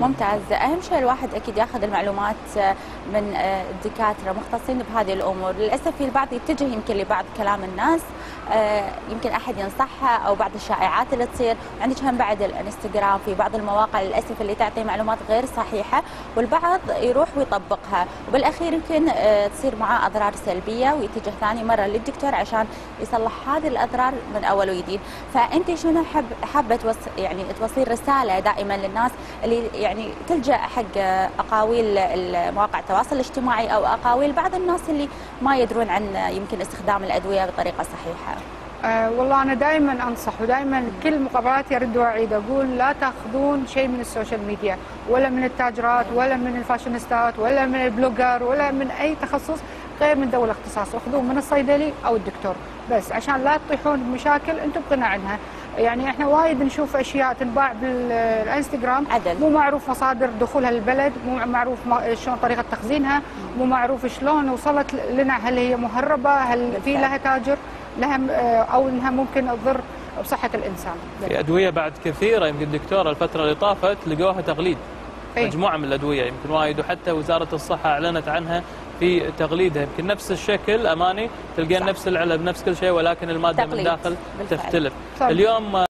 ممتاز أهم شيء الواحد أكيد ياخذ المعلومات من الدكاترة مختصين بهذه الأمور. للأسف في البعض يتجه يمكن لبعض كلام الناس يمكن أحد ينصحها أو بعض الشائعات اللي تصير. عندك هم بعد الإنستغرام في بعض المواقع للأسف اللي تعطي معلومات غير صحيحة والبعض يروح ويطبقها. وبالأخير يمكن تصير معاه أضرار سلبية ويتجه ثاني مرة للدكتور عشان يصلح هذه الأضرار من أول وجديد. فأنت شنو حابة توص يعني توصيل رسالة دائما للناس اللي يعني تلجأ حق أقاويل مواقع التواصل الاجتماعي أو أقاويل بعض الناس اللي ما يدرون عن يمكن استخدام الأدوية بطريقة صحيحة؟ أه والله أنا دائما أنصح ودائما كل مقابلاتي ارد واعيد أقول لا تأخذون شيء من ال social media ولا من التاجرات ولا من الفاشينيستات ولا من ال blogger ولا من أي تخصص غير من ذوي الاختصاص واخذوه من الصيدلي أو الدكتور. بس عشان لا تطيحون بمشاكل أنتم بقنا عنها. يعني إحنا وايد نشوف أشياء تنباع بالإنستغرام. عدل. مو معروف مصادر دخولها للبلد مو معروف شلون طريقة تخزينها مو معروف شلون وصلت لنا هل هي مهربة هل في لها تاجر. لها أو إنها ممكن تضر بصحة الإنسان في أدوية بعد كثيرة يمكن الدكتوره الفترة اللي طافت لقوها تغليد إيه؟ مجموعة من الأدوية يمكن وايد وحتى وزارة الصحة أعلنت عنها في تغليدها يمكن نفس الشكل أماني تلقين نفس العلب نفس كل شيء ولكن المادة من تقليد داخل بالفعل. تختلف صح. اليوم